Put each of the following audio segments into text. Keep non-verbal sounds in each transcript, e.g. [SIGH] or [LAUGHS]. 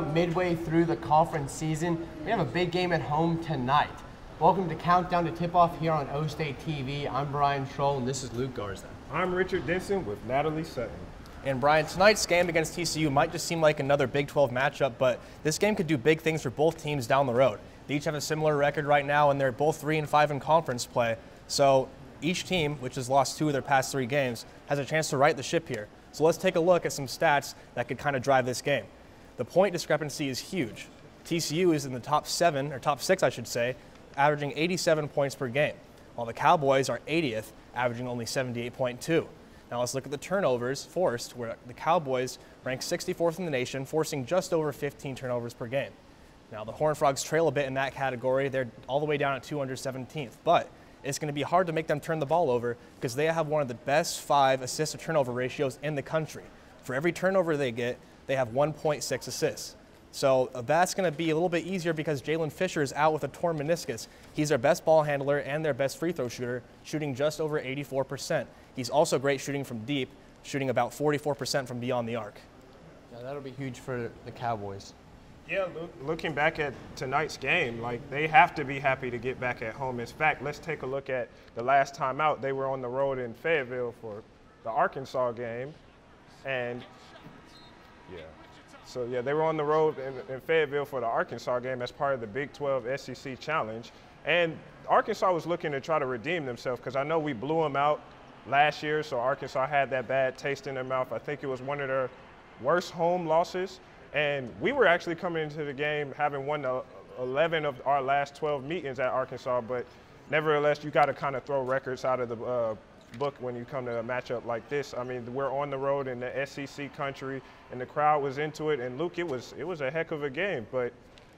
about midway through the conference season. We have a big game at home tonight. Welcome to Countdown to Tip Off here on O State TV. I'm Brian Shrull and this is Luke Garza. I'm Richard Denson with Natalie Sutton. And Brian, tonight's game against TCU might just seem like another Big 12 matchup, but this game could do big things for both teams down the road. They each have a similar record right now, and they're both three and five in conference play. So each team, which has lost two of their past three games, has a chance to right the ship here. So let's take a look at some stats that could kind of drive this game. The point discrepancy is huge. TCU is in the top seven, or top six, I should say, averaging 87 points per game, while the Cowboys are 80th, averaging only 78.2. Now let's look at the turnovers forced, where the Cowboys rank 64th in the nation, forcing just over 15 turnovers per game. Now the Horned Frogs trail a bit in that category. They're all the way down at 217th, but it's going to be hard to make them turn the ball over because they have one of the best five assist to turnover ratios in the country. For every turnover they get, they have 1.6 assists. So uh, that's going to be a little bit easier because Jaylen Fisher is out with a torn meniscus. He's their best ball handler and their best free throw shooter, shooting just over 84%. He's also great shooting from deep, shooting about 44% from beyond the arc. Yeah, that'll be huge for the Cowboys. Yeah, look, looking back at tonight's game, like they have to be happy to get back at home. In fact, let's take a look at the last time out. They were on the road in Fayetteville for the Arkansas game, and yeah. So yeah, they were on the road in, in, Fayetteville for the Arkansas game as part of the Big 12 SEC Challenge, and Arkansas was looking to try to redeem themselves because I know we blew them out last year, so Arkansas had that bad taste in their mouth. I think it was one of their worst home losses, and we were actually coming into the game having won 11 of our last 12 meetings at Arkansas, but nevertheless, you got to kind of throw records out of the uh, book when you come to a matchup like this. I mean, we're on the road in the SEC country, and the crowd was into it. And Luke, it was it was a heck of a game. But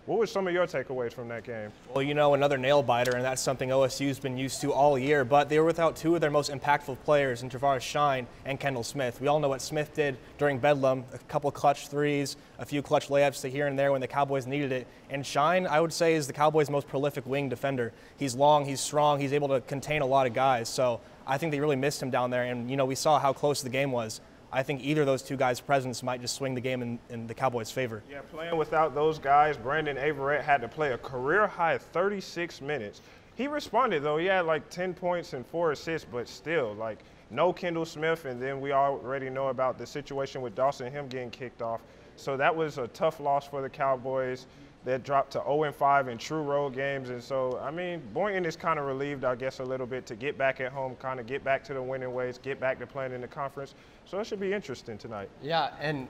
what were some of your takeaways from that game? Well, you know, another nail biter, and that's something OSU's been used to all year, but they were without two of their most impactful players in Tavarius Shine and Kendall Smith. We all know what Smith did during Bedlam a couple clutch threes, a few clutch layups to here and there when the Cowboys needed it. And Shine, I would say, is the Cowboys' most prolific wing defender. He's long, he's strong, he's able to contain a lot of guys. So I think they really missed him down there, and, you know, we saw how close the game was. I think either of those two guys' presence might just swing the game in, in the Cowboys' favor. Yeah, playing without those guys, Brandon Averette had to play a career high 36 minutes. He responded though. He had like 10 points and four assists, but still, like no Kendall Smith, and then we already know about the situation with Dawson, him getting kicked off. So that was a tough loss for the Cowboys that dropped to 0 5 in true road games. And so, I mean, Boynton is kind of relieved, I guess, a little bit to get back at home, kind of get back to the winning ways, get back to playing in the conference. So it should be interesting tonight. Yeah, and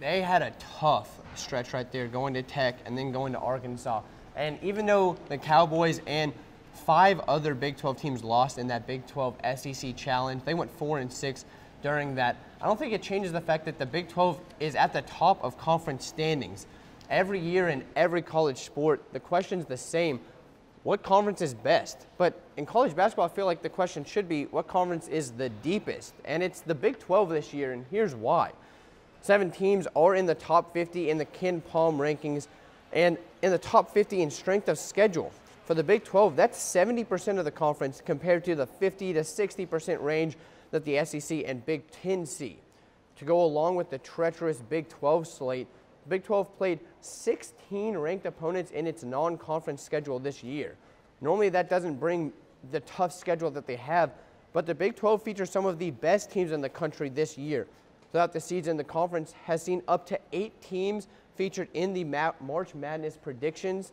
they had a tough stretch right there going to Tech and then going to Arkansas. And even though the Cowboys and five other Big 12 teams lost in that Big 12 SEC challenge, they went 4 and 6 during that. I don't think it changes the fact that the Big 12 is at the top of conference standings every year in every college sport, the question's the same. What conference is best? But in college basketball, I feel like the question should be what conference is the deepest? And it's the Big 12 this year, and here's why. Seven teams are in the top 50 in the KenPom rankings and in the top 50 in strength of schedule. For the Big 12, that's 70% of the conference compared to the 50 to 60% range that the SEC and Big 10 see. To go along with the treacherous Big 12 slate, the Big 12 played 16 ranked opponents in its non-conference schedule this year. Normally that doesn't bring the tough schedule that they have, but the Big 12 features some of the best teams in the country this year. Throughout the season, the conference has seen up to eight teams featured in the March Madness predictions,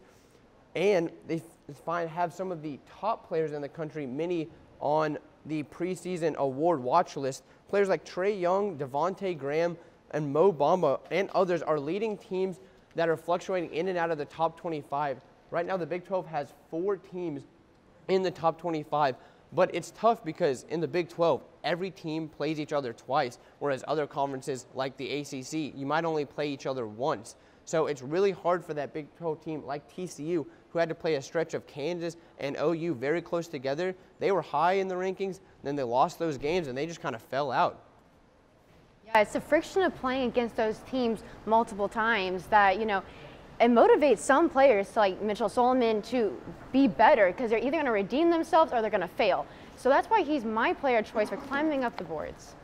and they find have some of the top players in the country, many on the preseason award watch list. Players like Trae Young, Devonte Graham, and Mo Bamba and others are leading teams that are fluctuating in and out of the top 25. Right now, the Big 12 has four teams in the top 25, but it's tough because in the Big 12, every team plays each other twice, whereas other conferences like the ACC, you might only play each other once. So it's really hard for that Big 12 team like TCU, who had to play a stretch of Kansas and OU very close together. They were high in the rankings, then they lost those games and they just kind of fell out. Yeah, it's the friction of playing against those teams multiple times that, you know, it motivates some players like Mitchell Solomon to be better because they're either going to redeem themselves or they're going to fail. So that's why he's my player choice for climbing up the boards.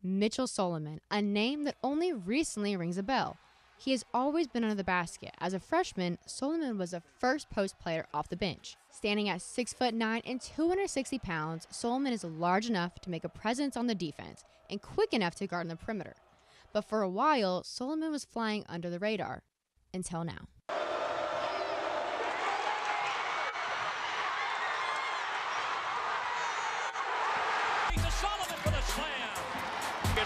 Mitchell Solomon, a name that only recently rings a bell. He has always been under the basket. As a freshman, Solomon was a first post player off the bench. Standing at 6 foot 9 and 260 pounds, Solomon is large enough to make a presence on the defense and quick enough to guard the perimeter. But for a while, Solomon was flying under the radar. Until now.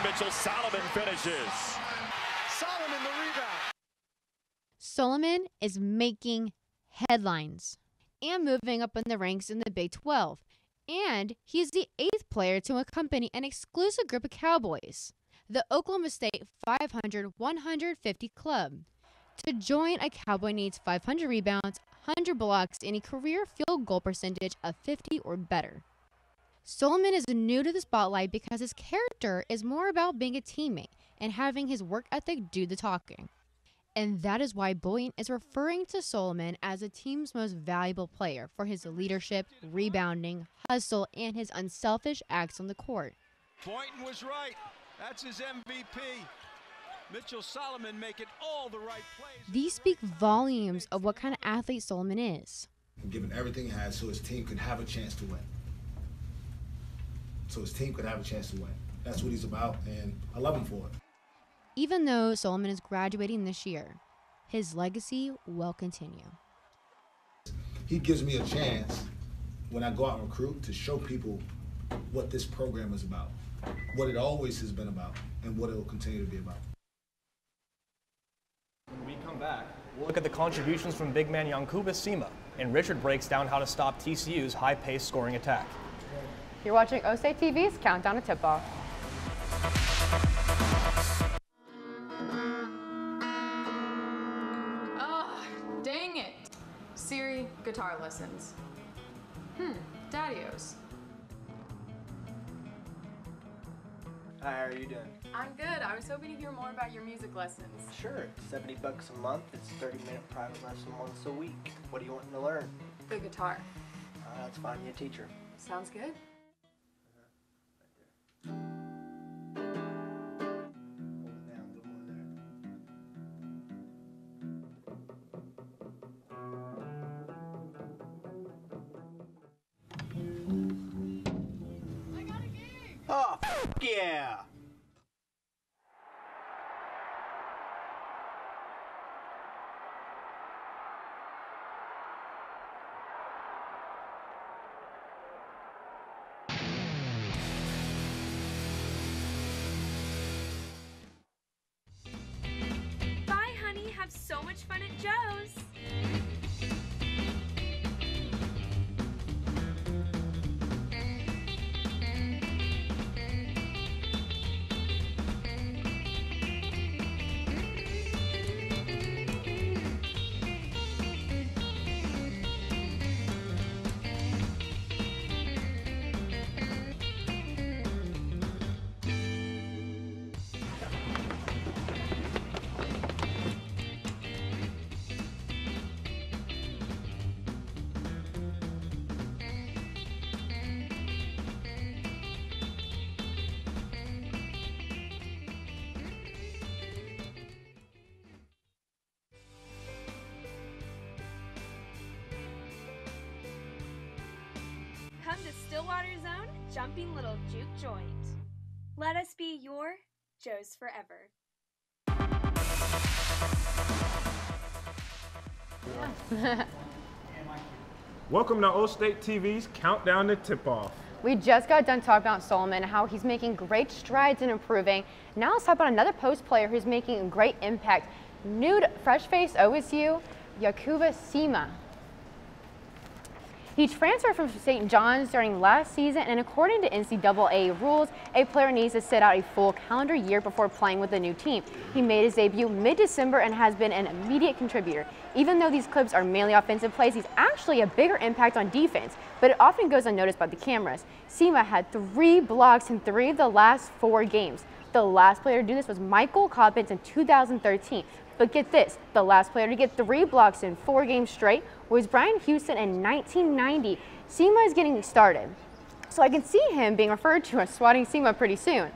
Mitchell Solomon finishes. Solomon the rebound. Solomon is making headlines and moving up in the ranks in the Big 12. And he is the eighth player to accompany an exclusive group of Cowboys, the Oklahoma State 500 150 Club. To join, a Cowboy needs 500 rebounds, 100 blocks, and a career field goal percentage of 50 or better. Solomon is new to the spotlight because his character is more about being a teammate and having his work ethic do the talking. And that is why Boynton is referring to Solomon as the team's most valuable player for his leadership, rebounding, hustle, and his unselfish acts on the court. Boynton was right. That's his MVP. Mitchell Solomon making all the right plays. These speak volumes of what kind of athlete Solomon is. Giving everything he has so his team could have a chance to win so his team could have a chance to win. That's what he's about, and I love him for it. Even though Solomon is graduating this year, his legacy will continue. He gives me a chance when I go out and recruit to show people what this program is about, what it always has been about, and what it will continue to be about. When we come back, we'll look at the contributions from big man Yankuba Sima, and Richard breaks down how to stop TCU's high-paced scoring attack. You're watching OState TV's Countdown to Tip Off. Oh, dang it. Siri, guitar lessons. Hmm, Daddios. Hi, how are you doing? I'm good. I was hoping to hear more about your music lessons. Sure, 70 bucks a month. It's 30 minute private lesson once a week. What do you want to learn? The guitar. Uh, that's fine, you a teacher. Sounds good. Much fun at Joe's. Come to Stillwater Zone, Jumping Little Juke Joint. Let us be your Joe's Forever. [LAUGHS] Welcome to O State TV's Countdown to Tip Off. We just got done talking about Solomon, how he's making great strides in improving. Now let's talk about another post player who's making a great impact. New to fresh face OSU, Yankuba Sima. He transferred from St. John's during last season, and according to NCAA rules, a player needs to sit out a full calendar year before playing with the new team. He made his debut mid-December and has been an immediate contributor. Even though these clips are mainly offensive plays, he's actually a bigger impact on defense, but it often goes unnoticed by the cameras. Sima had three blocks in three of the last four games. The last player to do this was Michael Cobbins in 2013. But get this, the last player to get three blocks in four games straight was Byron Houston in 1990. Sima is getting started. So I can see him being referred to as swatting Sima pretty soon.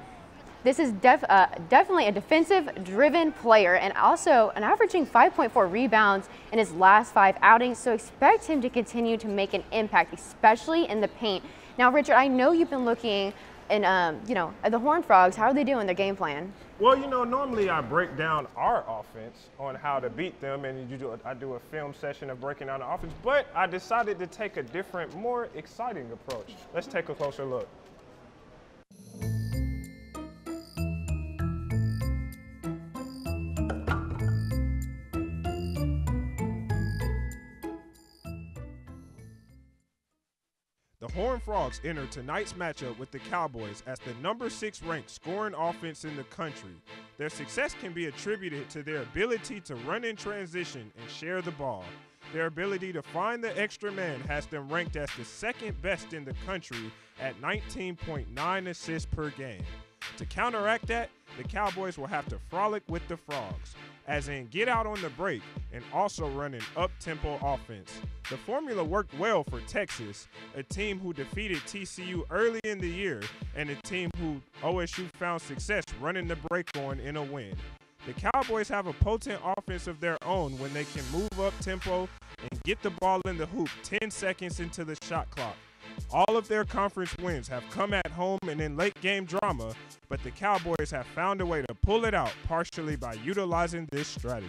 This is def, uh, definitely a defensive driven player and also an averaging 5.4 rebounds in his last five outings. So expect him to continue to make an impact, especially in the paint. Now, Richard, I know you've been looking and um, you know at the Horned Frogs. How are they doing their game plan? Well, you know, normally I break down our offense on how to beat them, and you do, I do a film session of breaking down the offense. But I decided to take a different, more exciting approach. Let's take a closer look. Horned Frogs enter tonight's matchup with the Cowboys as the number six ranked scoring offense in the country. Their success can be attributed to their ability to run in transition and share the ball. Their ability to find the extra man has them ranked as the second best in the country at 19.9 assists per game. To counteract that, the Cowboys will have to frolic with the Frogs, as in get out on the break and also run an up tempo offense. The formula worked well for Texas, a team who defeated TCU early in the year and a team who OSU found success running the break on in a win. The Cowboys have a potent offense of their own when they can move up tempo and get the ball in the hoop 10 seconds into the shot clock. All of their conference wins have come at home and in late game drama, but the Cowboys have found a way to pull it out partially by utilizing this strategy.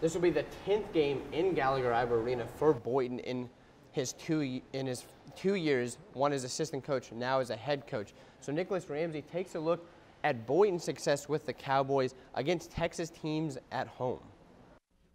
This will be the 10th game in Gallagher Iba Arena for Boynton in his two in his two years, one as assistant coach, now as a head coach. So Nicholas Ramsey takes a look at Boynton's success with the Cowboys against Texas teams at home.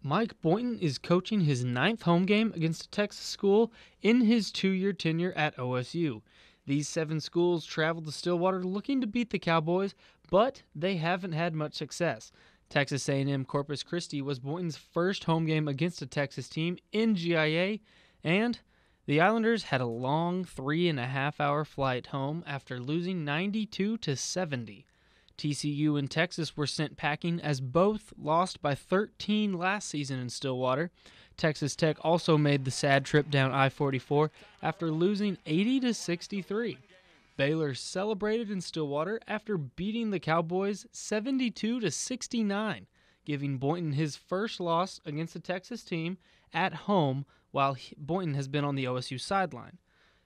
Mike Boynton is coaching his ninth home game against a Texas school in his two year tenure at OSU. These seven schools traveled to Stillwater looking to beat the Cowboys, but they haven't had much success. Texas A&M Corpus Christi was Boynton's first home game against a Texas team in GIA, and the Islanders had a long three and a half hour flight home after losing 92 to 70. TCU and Texas were sent packing as both lost by 13 last season in Stillwater. Texas Tech also made the sad trip down I-44 after losing 80 to 63. Baylor celebrated in Stillwater after beating the Cowboys 72 to 69, giving Boynton his first loss against a Texas team at home while Boynton has been on the OSU sideline.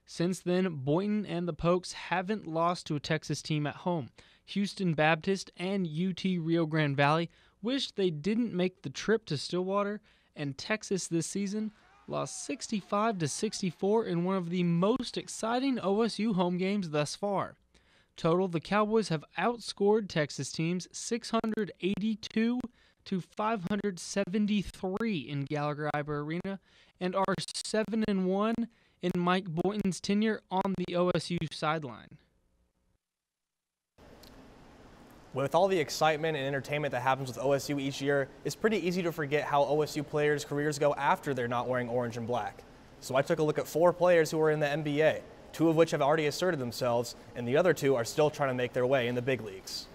Since then, Boynton and the Pokes haven't lost to a Texas team at home. Houston Baptist and UT Rio Grande Valley wished they didn't make the trip to Stillwater, and Texas this season lost 65 to 64 in one of the most exciting OSU home games thus far. Total, the Cowboys have outscored Texas teams 682 to 573 in Gallagher Iba Arena and are 7 and 1 in Mike Boynton's tenure on the OSU sideline. With all the excitement and entertainment that happens with OSU each year, it's pretty easy to forget how OSU players' careers go after they're not wearing orange and black. So I took a look at four players who are in the NBA, two of which have already asserted themselves, and the other two are still trying to make their way in the big leagues.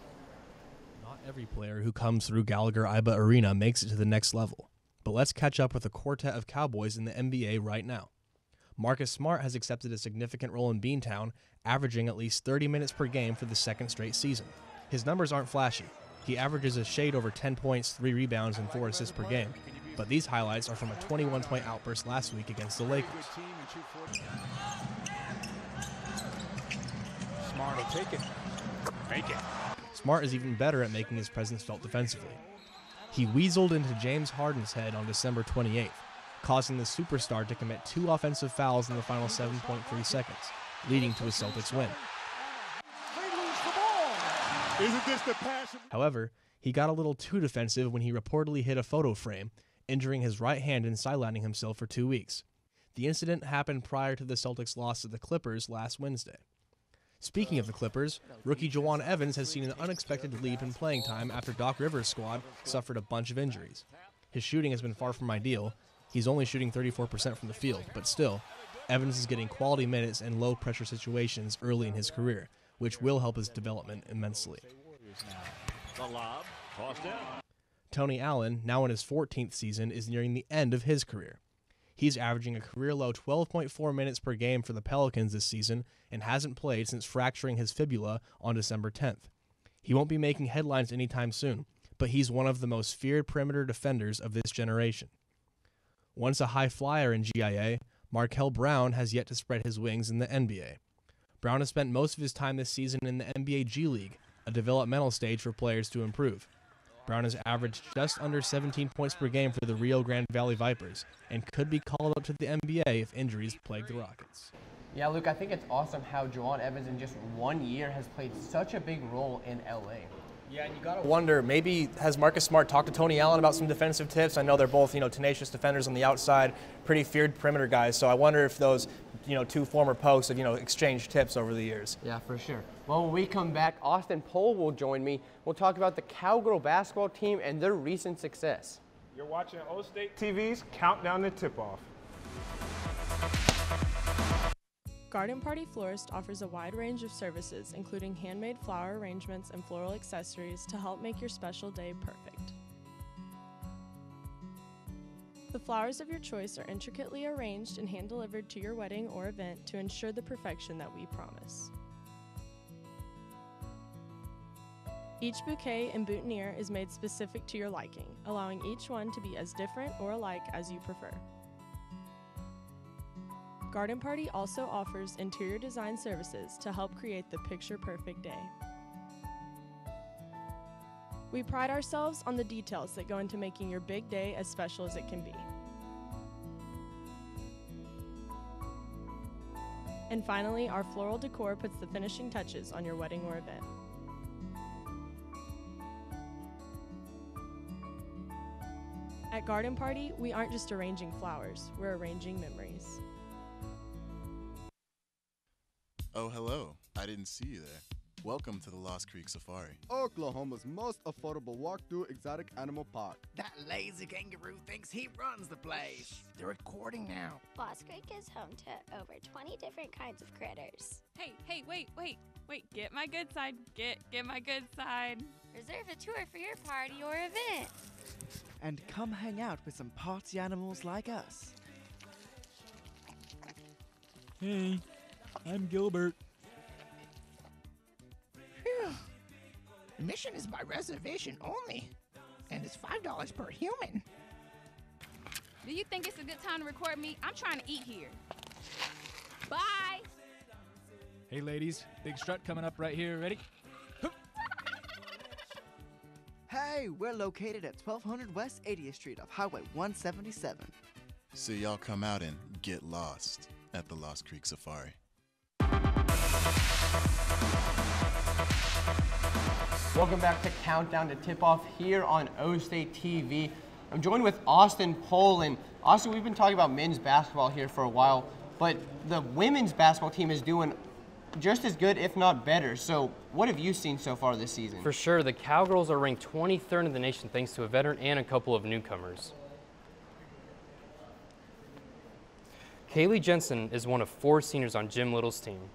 Not every player who comes through Gallagher Iba Arena makes it to the next level, but let's catch up with a quartet of Cowboys in the NBA right now. Marcus Smart has accepted a significant role in Beantown, averaging at least 30 minutes per game for the second straight season. His numbers aren't flashy. He averages a shade over 10 points, 3 rebounds, and 4 assists per game. But these highlights are from a 21 point outburst last week against the Lakers. Smart will take it. Make it. Smart is even better at making his presence felt defensively. He weaseled into James Harden's head on December 28th, causing the superstar to commit two offensive fouls in the final 7.3 seconds, leading to a Celtics win. Isn't this the passion? However, he got a little too defensive when he reportedly hit a photo frame, injuring his right hand and sidelining himself for two weeks. The incident happened prior to the Celtics' loss to the Clippers last Wednesday. Speaking of the Clippers, rookie Jawun Evans has seen an unexpected leap in playing time after Doc Rivers' squad suffered a bunch of injuries. His shooting has been far from ideal. He's only shooting 34% from the field, but still, Evans is getting quality minutes in low pressure situations early in his career, which will help his development immensely. Tony Allen, now in his 14th season, is nearing the end of his career. He's averaging a career low 12.4 minutes per game for the Pelicans this season and hasn't played since fracturing his fibula on December 10th. He won't be making headlines anytime soon, but he's one of the most feared perimeter defenders of this generation. Once a high flyer in GIA, Markel Brown has yet to spread his wings in the NBA. Brown has spent most of his time this season in the NBA G League, a developmental stage for players to improve. Brown has averaged just under 17 points per game for the Rio Grande Valley Vipers and could be called up to the NBA if injuries plague the Rockets. Yeah, Luke, I think it's awesome how Jawun Evans in just one year has played such a big role in LA. Yeah, and you gotta wonder maybe has Marcus Smart talked to Tony Allen about some defensive tips? I know they're both you know tenacious defenders on the outside, pretty feared perimeter guys. So I wonder if those you know two former posts have you know exchanged tips over the years. Yeah, for sure. Well, when we come back, Austin Pohl will join me. We'll talk about the Cowgirl basketball team and their recent success. You're watching O State TV's Countdown to Tip Off. Garden Party Florist offers a wide range of services, including handmade flower arrangements and floral accessories to help make your special day perfect. The flowers of your choice are intricately arranged and hand delivered to your wedding or event to ensure the perfection that we promise. Each bouquet and boutonniere is made specific to your liking, allowing each one to be as different or alike as you prefer. Garden Party also offers interior design services to help create the picture perfect day. We pride ourselves on the details that go into making your big day as special as it can be. And finally, our floral decor puts the finishing touches on your wedding or event. At Garden Party, we aren't just arranging flowers, we're arranging memories. See you there. Welcome to the Lost Creek Safari. Oklahoma's most affordable walk-through exotic animal park. That lazy kangaroo thinks he runs the place. They're recording now. Lost Creek is home to over 20 different kinds of critters. Hey, hey, wait, wait, wait. Get my good side. Get, get my good side. Reserve a tour for your party or event. And come hang out with some party animals like us. Hey, I'm Gilbert. Admission is by reservation only, and it's $5 per human. Do you think it's a good time to record me? I'm trying to eat here. Bye. Hey, ladies, big strut coming up right here. Ready? [LAUGHS] Hey, we're located at 1200 West 80th Street off Highway 177. So y'all come out and get lost at the Lost Creek Safari. Welcome back to Countdown to Tip Off here on O State TV. I'm joined with Austin Pohl. And Austin, we've been talking about men's basketball here for a while, but the women's basketball team is doing just as good, if not better. So, what have you seen so far this season? For sure, the Cowgirls are ranked 23rd in the nation thanks to a veteran and a couple of newcomers. Kaylee Jensen is one of four seniors on Jim Littell's team.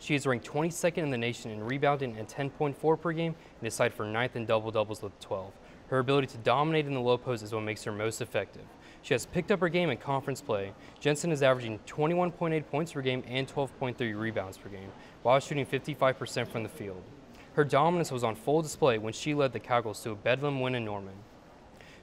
She is ranked 22nd in the nation in rebounding at 10.4 per game and is tied for ninth in double doubles with 12. Her ability to dominate in the low post is what makes her most effective. She has picked up her game in conference play. Jensen is averaging 21.8 points per game and 12.3 rebounds per game, while shooting 55% from the field. Her dominance was on full display when she led the Cowgirls to a Bedlam win in Norman.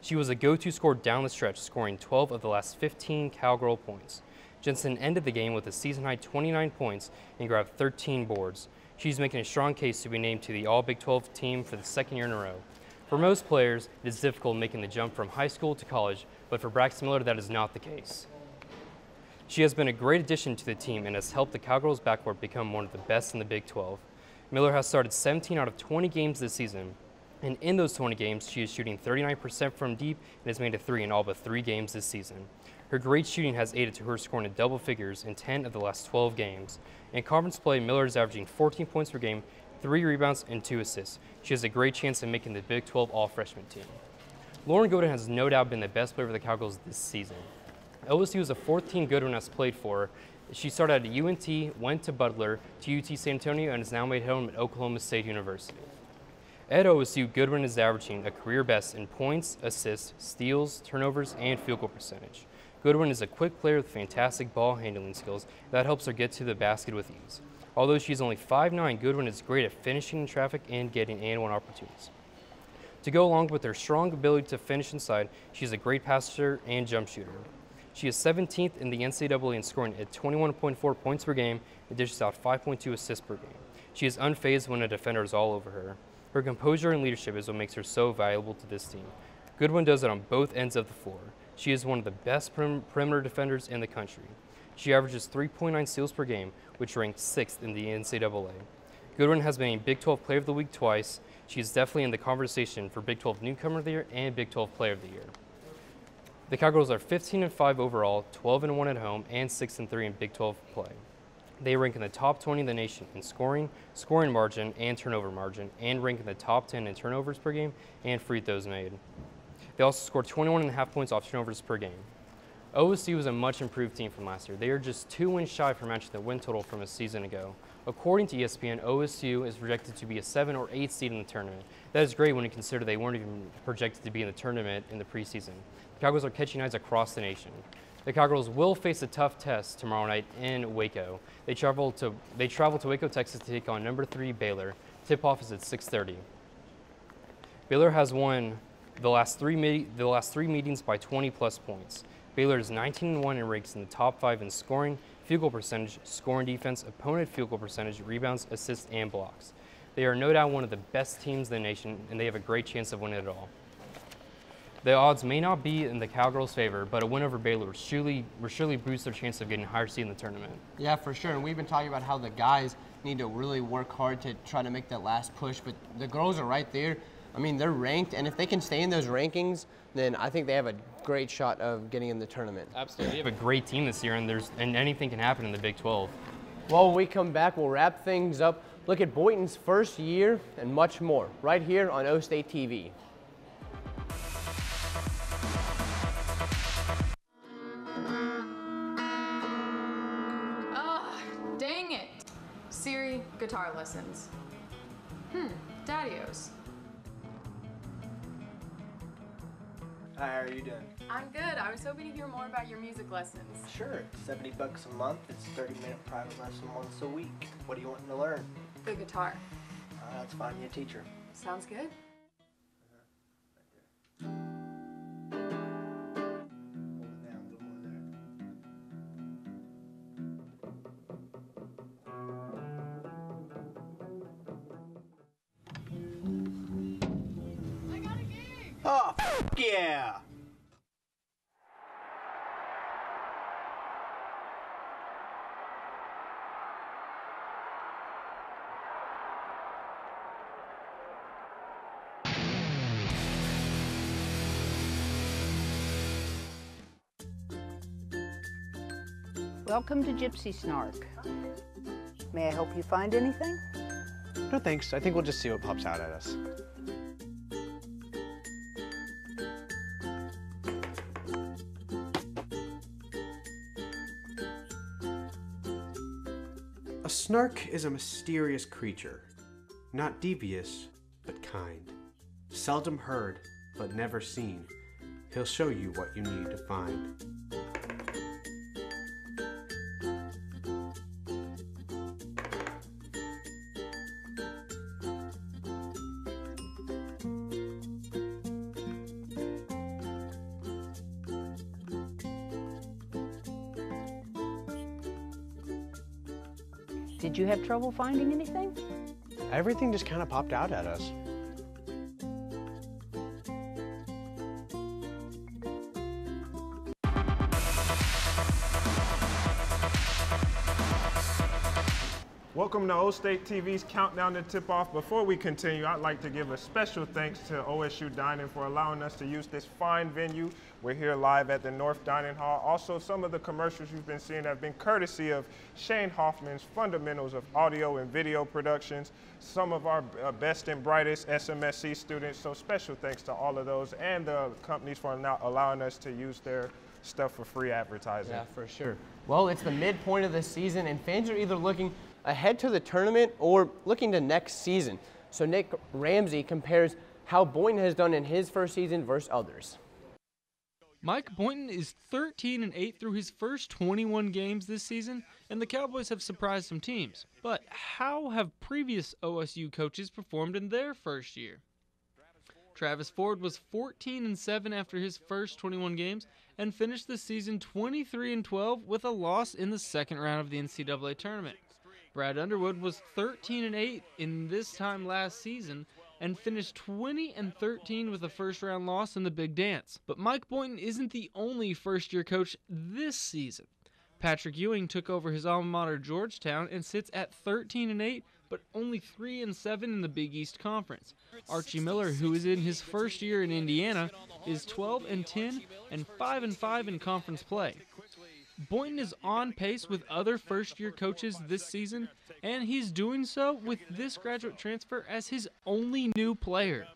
She was a go-to scorer down the stretch, scoring 12 of the last 15 Cowgirl points. Jensen ended the game with a season-high 29 points and grabbed 13 boards. She's making a strong case to be named to the All-Big 12 team for the second year in a row. For most players, it is difficult making the jump from high school to college, but for Braxtin Miller, that is not the case. She has been a great addition to the team and has helped the Cowgirls backcourt become one of the best in the Big 12. Miller has started 17 out of 20 games this season, and in those 20 games, she is shooting 39% from deep and has made a three in all but three games this season. Her great shooting has aided to her scoring in double figures in 10 of the last 12 games. In conference play, Miller is averaging 14 points per game, three rebounds, and two assists. She has a great chance of making the Big 12 All-Freshman team. Loryn Goodwin has no doubt been the best player for the Cowgirls this season. OSU is the fourth team Godin has played for. She started at UNT, went to Butler, to UT San Antonio, and is now made home at Oklahoma State University. At OSU, Goodwin is averaging a career best in points, assists, steals, turnovers, and field goal percentage. Goodwin is a quick player with fantastic ball handling skills that helps her get to the basket with ease. Although she's only 5'9", Goodwin is great at finishing in traffic and getting and one opportunities. To go along with her strong ability to finish inside, she's a great passer and jump shooter. She is 17th in the NCAA in scoring at 21.4 points per game and dishes out 5.2 assists per game. She is unfazed when a defender is all over her. Her composure and leadership is what makes her so valuable to this team. Goodwin does it on both ends of the floor. She is one of the best perim perimeter defenders in the country. She averages 3.9 steals per game, which ranks sixth in the NCAA. Goodwin has been a Big 12 Player of the Week twice. She is definitely in the conversation for Big 12 Newcomer of the Year and Big 12 Player of the Year. The Cowgirls are 15 and 5 overall, 12 and 1 at home, and 6 and 3 in Big 12 play. They rank in the top 20 in the nation in scoring, scoring margin, and turnover margin, and rank in the top 10 in turnovers per game and free throws made. They also scored 21 and a half points off turnovers per game. OSU was a much improved team from last year. They are just two wins shy from matching the win total from a season ago. According to ESPN, OSU is projected to be a seven or eight seed in the tournament. That is great when you consider they weren't even projected to be in the tournament in the preseason. The Cowgirls are catching eyes across the nation. The Cowgirls will face a tough test tomorrow night in Waco. They travel to they travel to Waco, Texas to take on number three Baylor. Tip-off is at 6:30. Baylor has won the last three the last three meetings by 20 plus points. Baylor is 19-1 and ranks in the top five in scoring, field goal percentage, scoring defense, opponent field goal percentage, rebounds, assists, and blocks. They are no doubt one of the best teams in the nation, and they have a great chance of winning it all. The odds may not be in the Cowgirls' favor, but a win over Baylor will surely, will surely boost their chance of getting a higher seed in the tournament. Yeah, for sure. And we've been talking about how the guys need to really work hard to try to make that last push, but the girls are right there. I mean, they're ranked, and if they can stay in those rankings, then I think they have a great shot of getting in the tournament. Absolutely. They have a great team this year, and there's and anything can happen in the Big 12. Well, when we come back, we'll wrap things up, look at Boynton's first year, and much more, right here on O State TV. Ah, dang it. Siri, guitar lessons. Hmm, Daddios. Hi, how are you doing? I'm good. I was hoping to hear more about your music lessons. Sure, 70 bucks a month. It's 30 minute private lesson once a week. What are you wanting to learn? The guitar. Uh, that's fine, you a teacher. Sounds good. Welcome to Gypsy Snark. May I help you find anything? No thanks. I think we'll just see what pops out at us. A snark is a mysterious creature, not devious, but kind. Seldom heard, but never seen. He'll show you what you need to find. Did you have trouble finding anything? Everything just kind of popped out at us. Welcome to Old State TV's Countdown to Tip Off. Before we continue, I'd like to give a special thanks to OSU Dining for allowing us to use this fine venue. We're here live at the North Dining Hall. Also, some of the commercials you've been seeing have been courtesy of Shane Hoffman's Fundamentals of Audio and Video Productions, some of our uh, best and brightest SMSC students. So special thanks to all of those and the companies for now allowing us to use their stuff for free advertising. Yeah, for sure. Well, it's the midpoint of the season, and fans are either looking ahead to the tournament or looking to next season. So Nick Ramsey compares how Boynton has done in his first season versus others. Mike Boynton is 13 and 8 through his first 21 games this season, and the Cowboys have surprised some teams. But how have previous OSU coaches performed in their first year? Travis Ford was 14 and 7 after his first 21 games and finished the season 23 and 12 with a loss in the second round of the NCAA tournament. Brad Underwood was 13 and 8 in this time last season and finished 20 and 13 with a first round loss in the Big Dance. But Mike Boynton isn't the only first year coach this season. Patrick Ewing took over his alma mater Georgetown and sits at 13 and 8 but only 3 and 7 in the Big East Conference. Archie Miller, who is in his first year in Indiana, is 12 and 10 and 5 and 5 in conference play. Boynton is on pace with other first year coaches this season, and he's doing so with this graduate transfer as his only new player.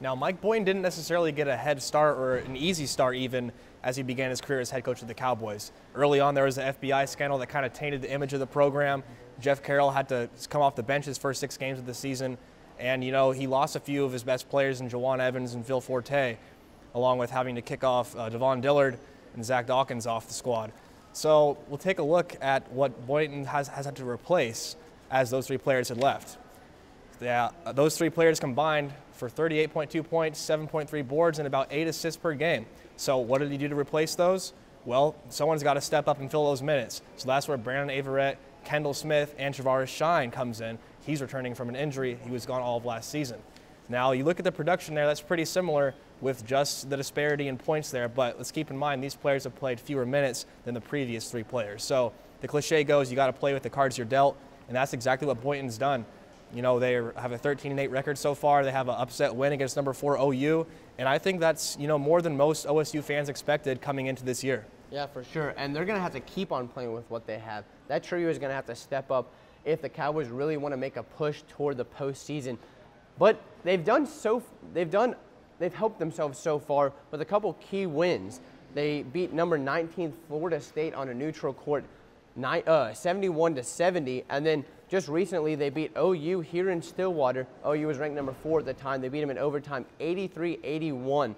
Now, Mike Boynton didn't necessarily get a head start or an easy start even as he began his career as head coach of the Cowboys. Early on, there was an FBI scandal that kind of tainted the image of the program. Jeff Carroll had to come off the bench his first six games of the season, and you know he lost a few of his best players in Jawun Evans and Phil Forte, along with having to kick off uh, Davon Dillard and Zach Dawkins off the squad. So we'll take a look at what Boynton has, has had to replace as those three players had left. Yeah, those three players combined for 38.2 points, 7.3 boards, and about eight assists per game. So what did he do to replace those? Well, someone's got to step up and fill those minutes. So that's where Brandon Averette, Kendall Smith, and Tavarius Shine comes in. He's returning from an injury. He was gone all of last season. Now, you look at the production there, that's pretty similar with just the disparity in points there, but let's keep in mind these players have played fewer minutes than the previous three players. So the cliche goes, you got to play with the cards you're dealt, and that's exactly what Boynton's done. You know, they have a 13 and 8 record so far. They have an upset win against number four OU, and I think that's you know more than most OSU fans expected coming into this year. Yeah, for sure. And they're going to have to keep on playing with what they have. That trio is going to have to step up if the Cowboys really want to make a push toward the postseason. But they've done so. They've done. They've helped themselves so far with a couple key wins. They beat number 19 Florida State on a neutral court, uh, 71 to 70, and then just recently, they beat OU here in Stillwater. OU was ranked number four at the time. They beat them in overtime 83 81.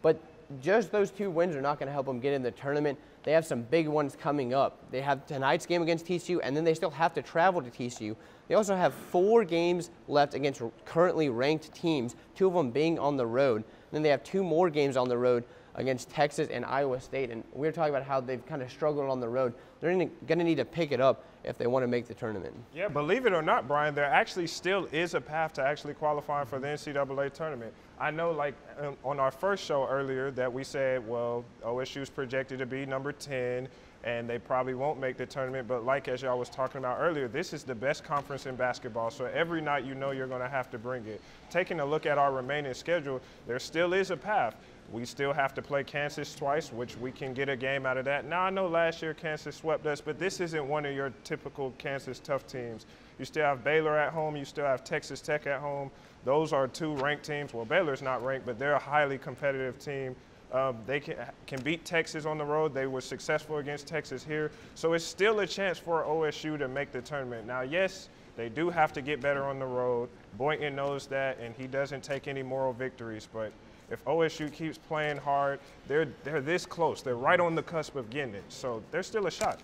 But just those two wins are not going to help them get in the tournament. They have some big ones coming up. They have tonight's game against TCU, and then they still have to travel to TCU. They also have four games left against currently ranked teams, two of them being on the road. And then they have two more games on the road against Texas and Iowa State. And we are talking about how they've kind of struggled on the road. They're going to need to pick it up if they want to make the tournament. Yeah, believe it or not, Brian, there actually still is a path to actually qualifying for the NCAA tournament. I know, like um, on our first show earlier, that we said, well, OSU is projected to be number 10 and they probably won't make the tournament. But like as y'all was talking about earlier, this is the best conference in basketball. So every night you know you're going to have to bring it. Taking a look at our remaining schedule, there still is a path. We still have to play Kansas twice, which we can get a game out of that. Now, I know last year Kansas swept us, but this isn't one of your typical Kansas tough teams. You still have Baylor at home, you still have Texas Tech at home. Those are two ranked teams. Well, Baylor's not ranked, but they're a highly competitive team. Um, they can, can beat Texas on the road. They were successful against Texas here. So it's still a chance for OSU to make the tournament. Now, yes, they do have to get better on the road. Boynton knows that, and he doesn't take any moral victories. But if OSU keeps playing hard, they're, they're this close. They're right on the cusp of getting it. So there's still a shot.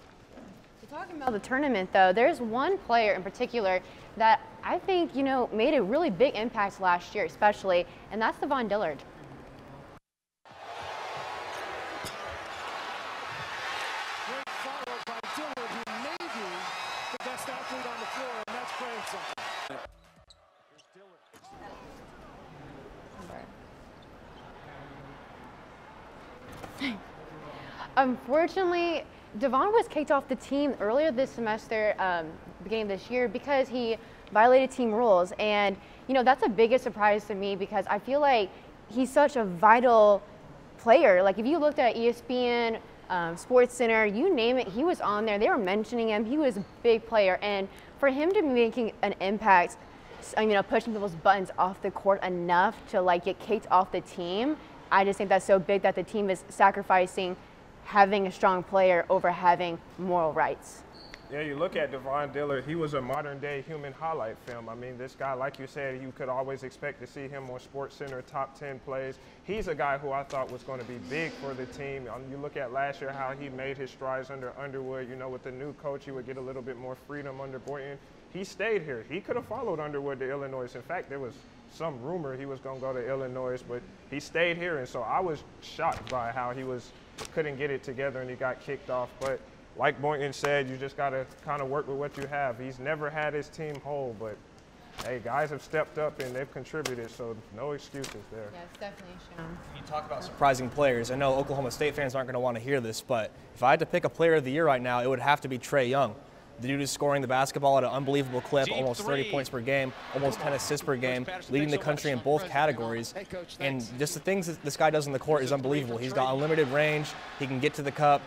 Talking about the tournament, though, there's one player in particular that I think, you know, made a really big impact last year, especially, and that's Davon Dillard. Unfortunately, Davon was kicked off the team earlier this semester, um, beginning this year, because he violated team rules. And, you know, that's the biggest surprise to me because I feel like he's such a vital player. Like, if you looked at ESPN, um, Sports Center, you name it, he was on there. They were mentioning him. He was a big player. And for him to be making an impact, you know, pushing people's buttons off the court enough to, like, get kicked off the team, I just think that's so big that the team is sacrificing having a strong player over having moral rights. Yeah, you look at Davon Dilworth, he was a modern day human highlight film. I mean, this guy, like you said, you could always expect to see him on Sports Center top 10 plays. He's a guy who I thought was going to be big for the team. Um, you look at last year how he made his strides under Underwood. You know, with the new coach, he would get a little bit more freedom under Boynton. He stayed here. He could have followed Underwood to Illinois. In fact, there was some rumor he was going to go to Illinois, but he stayed here. And so I was shocked by how he was couldn't get it together and he got kicked off. But like Boynton said, you just got to kind of work with what you have. He's never had his team whole, but hey, guys have stepped up and they've contributed, so no excuses there. Yeah, it's definitely shown. Um, you talk about surprising players. I know Oklahoma State fans aren't going to want to hear this, but if I had to pick a player of the year right now, it would have to be Trae Young. The dude is scoring the basketball at an unbelievable clip, almost 30 points per game, almost 10 assists per game, leading the country in both categories. And just the things that this guy does in the court is unbelievable. He's got unlimited range. He can get to the cup.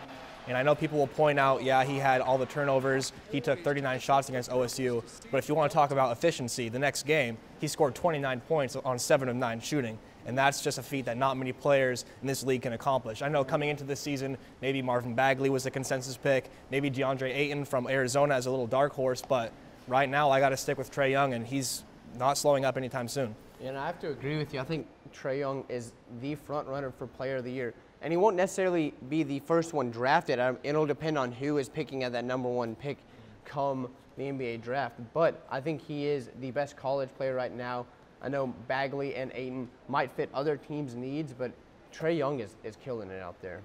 And I know people will point out, yeah, he had all the turnovers. He took 39 shots against OSU. But if you want to talk about efficiency, the next game, he scored 29 points on 7 of 9 shooting. And that's just a feat that not many players in this league can accomplish. I know coming into this season, maybe Marvin Bagley was a consensus pick, maybe DeAndre Ayton from Arizona as a little dark horse, but right now I got to stick with Trae Young, and he's not slowing up anytime soon. And I have to agree with you. I think Trae Young is the front runner for Player of the Year. And he won't necessarily be the first one drafted. Um, It'll depend on who is picking at that number one pick come the NBA draft. But I think he is the best college player right now. I know Bagley and Ayton might fit other teams' needs, but Trae Young is, is killing it out there.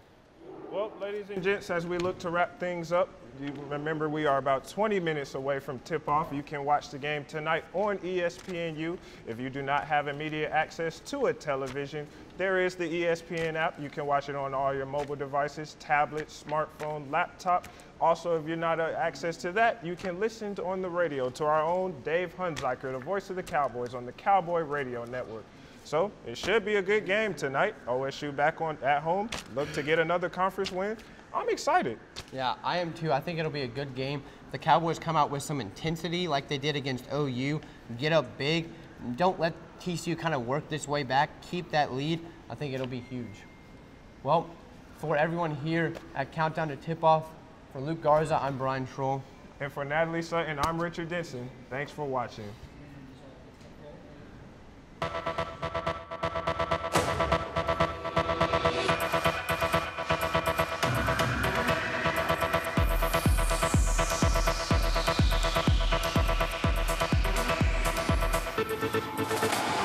Well, ladies and gents, as we look to wrap things up, you remember we are about 20 minutes away from tip-off. You can watch the game tonight on ESPNU. If you do not have immediate access to a television, there is the ESPN app. You can watch it on all your mobile devices, tablet, smartphone, laptop. Also, if you're not uh, access to that, you can listen on the radio to our own Dave Hunziker, the voice of the Cowboys on the Cowboy Radio Network. So it should be a good game tonight. OSU back on at home. Look to get another conference win. I'm excited. Yeah, I am too. I think it'll be a good game. The Cowboys come out with some intensity like they did against OU. Get up big. Don't let TCU kind of work this way back. Keep that lead. I think it'll be huge. Well, for everyone here at Countdown to Tip Off, for Luke Garza, I'm Brian Shrull. And for Natalie Sutton, I'm Richard Denson. Thanks for watching. Thank